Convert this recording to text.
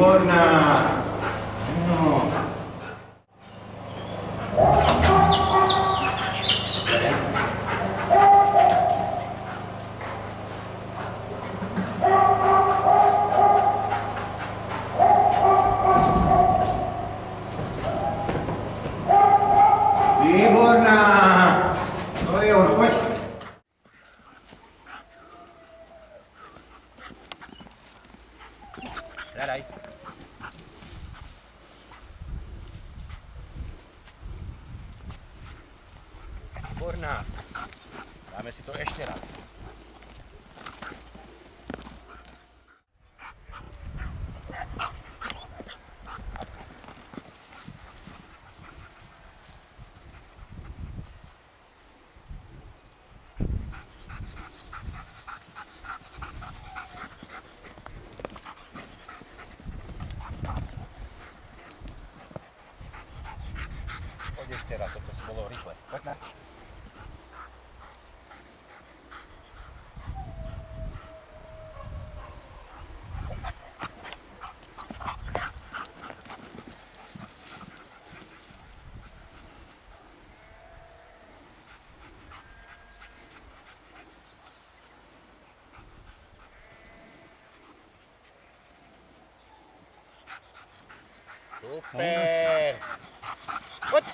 bribona. Viborna! Zadaj. Výborná. Dáme si to ještě raz. Pojď ještě raz, to si bylo rychle. Pojď na. Super. What?